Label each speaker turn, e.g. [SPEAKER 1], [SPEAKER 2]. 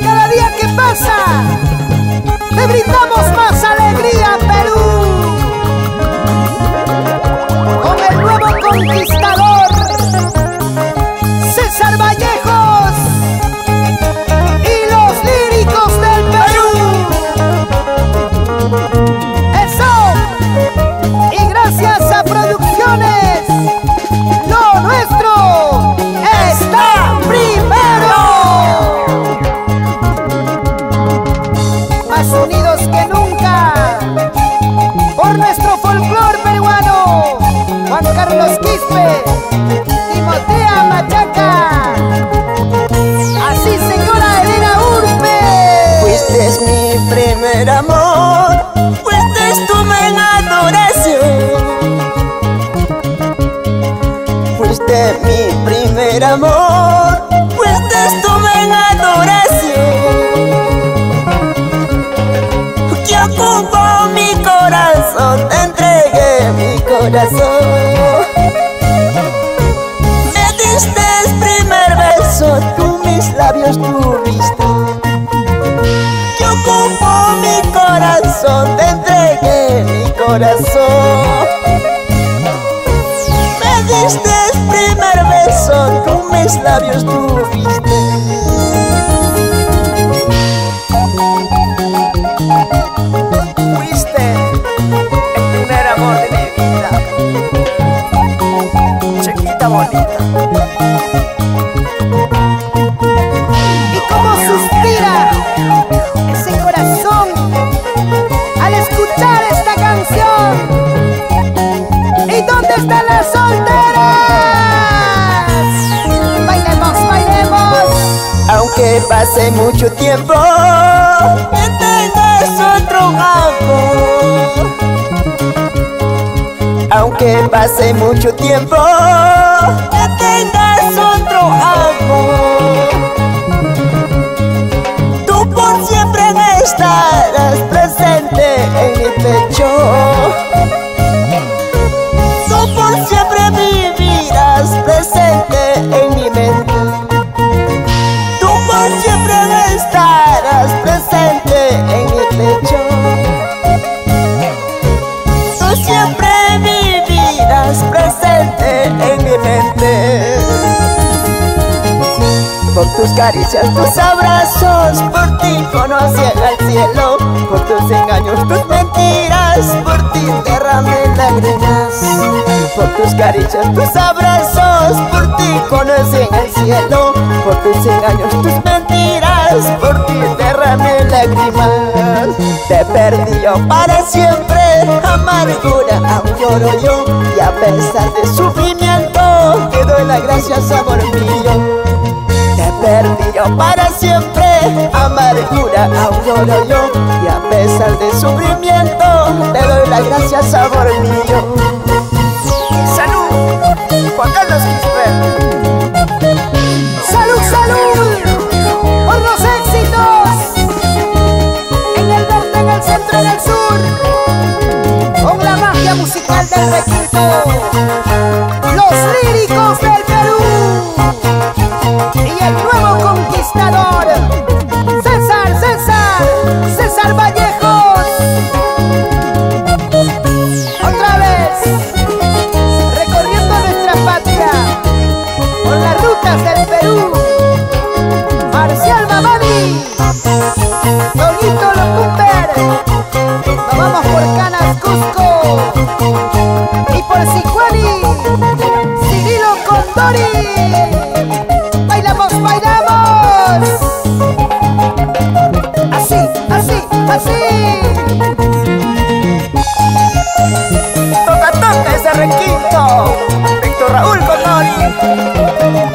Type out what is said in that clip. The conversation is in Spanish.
[SPEAKER 1] Cada día que pasa, te brindamos
[SPEAKER 2] primer amor, fuiste tú en adoración. Que ocupó mi corazón, te entregué mi corazón. Me diste el primer beso, tú mis labios tuviste que ocupó mi corazón, te entregué mi corazón. Mis labios tuviste. Pase mucho tiempo, que tengas otro amor. Aunque pase mucho tiempo, que tengas otro amor. Tú por siempre estarás presente en mi pecho. Tú por siempre vivirás presente Por tus caricias, tus abrazos, por ti conocí el cielo. Por tus engaños, tus mentiras, por ti derramé lágrimas. Por tus caricias, tus abrazos, por ti conocí el cielo. Por tus engaños, tus mentiras, por ti derramé lágrimas. Te perdí yo para siempre, amargura aún lloro yo. Y a pesar de sufrimiento, te doy las gracias, amor mío. Yo para siempre, amargura lloro yo Y a pesar de sufrimiento, te doy las gracias, amor mío ¡Salud! Juan Carlos Quispe.
[SPEAKER 1] ¡Salud, salud! ¡Por los éxitos! En el norte, en el centro, en el sur. Con la magia musical del requinto. Los líricos del por Cicuani, Cirilo Condori. Bailamos, bailamos. Así, así, así.
[SPEAKER 2] Toca, toca ese requinto. Víctor Raúl con Condori.